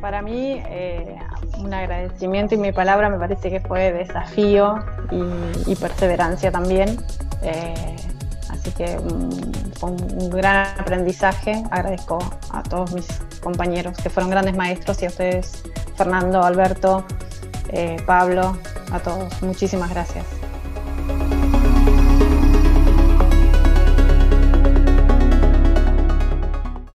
para mí eh, un agradecimiento y mi palabra me parece que fue desafío y, perseverancia también. Eh, así que mm, fue un, gran aprendizaje. Agradezco a todos mis compañeros que fueron grandes maestros y a ustedes, Fernando, Alberto, eh, Pablo, a todos. Muchísimas gracias.